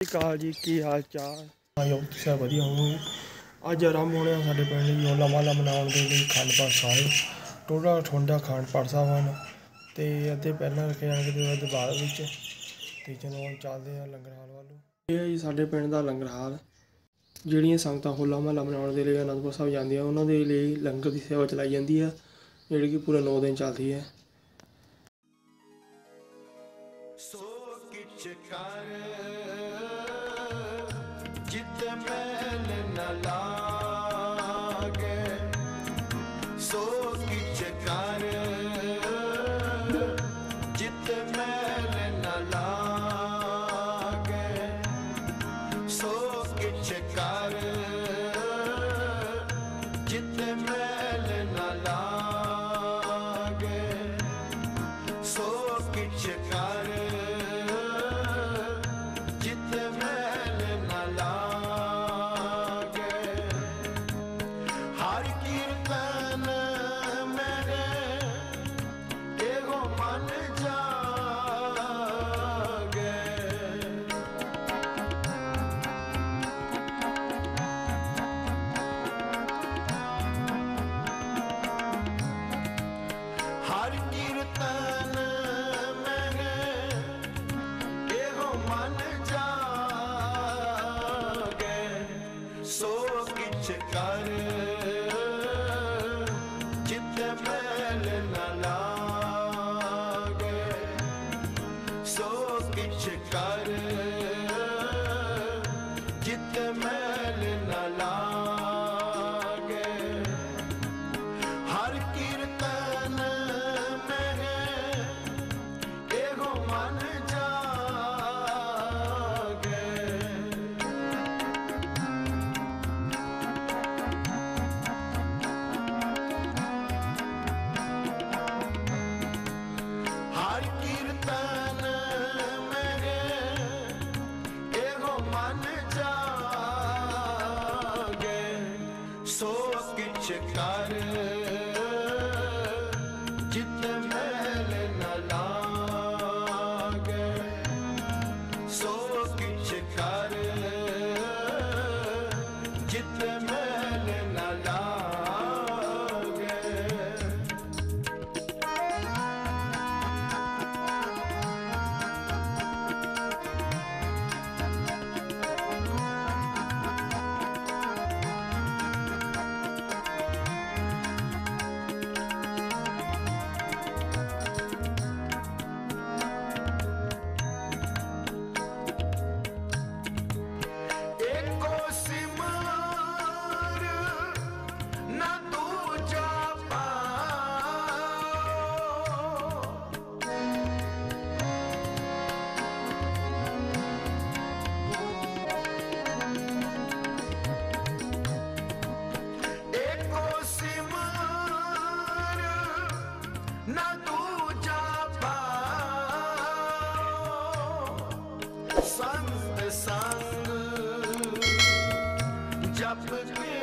ਸਤਿ ਸ਼੍ਰੀ ਅਕਾਲ ਜੀ, ਕੀ ਹਾਲ ਚਾਲ? ਆਇਓ ਤੁਸੀਂ ਵਧੀਆ ਹੋਵੋਗੇ। ਅੱਜ ਆਰੰਭ ਹੋਣੇ ਆ ਸਾਡੇ ਪਿੰਡ ਦੀ ਹੋਲਾ ਮਹੱਲਾ ਮਨਾਉਣ ਦੇ ਲਈ ਖੰਡ ਪਾਠ ਸਾਹਿਬ ਟੋੜਾ ਠੋਂਡਾ ਖੰਡ ਪਾਠ ਸਾਹਿਬ ਹਨ। ਤੇ ਅੱਧੇ ਪਹਿਲਾਂ ਰੱਖੇ ਜਾਣਗੇ, ਤੇ ਅੱਧੇ ਬਾਅਦ ਵਿੱਚ। ਤੇ ਚਲੋ ਚੱਲਦੇ ਆ ਲੰਗਰ ਹਾਲ ਵੱਲੋਂ ਇਹ ਹੈ ਜੀ ਸਾਡੇ ਪਿੰਡ ਦਾ ਲੰਗਰ ਹਾਲ। ਜਿਹੜੀਆਂ ਸੰਗਤਾਂ ਹੋਲਾ ਮਹੱਲਾ ਮਨਾਉਣ ਦੇ ਲਈ ਅਨੰਦਪੁਰ ਸਾਹਿਬ ਜਾਂਦੀਆਂ, ਉਹਨਾਂ ਦੇ ਲਈ ਲੰਗਰ ਦੀ ਸੇਵਾ ਚਲਾਈ ਜਾਂਦੀ ਹੈ ਜਿਹੜੀ ਕਿ ਪੂਰੇ 9 ਦਿਨ ਚੱਲਦੀ ਹੈ ਸੋ ਕਿਛ ਕਰ। ਜਿਤ ਮੈਲ ਨ ਲਾਗੇ। ਸੋ ਕਿਛ ਕਰ। ਜਿਤ ਮੈਲ ਨ ਲਾਗੇ। ਸੋ ਕਿਛ ਕਰ। ਜਿਤ ਮੈਲ ਨ ਲਾਗੇ। ਸੋ ਕਿਛ ਕਰ। ਸੋ ਕਿਛ ਕਰ ਕਿਛ put me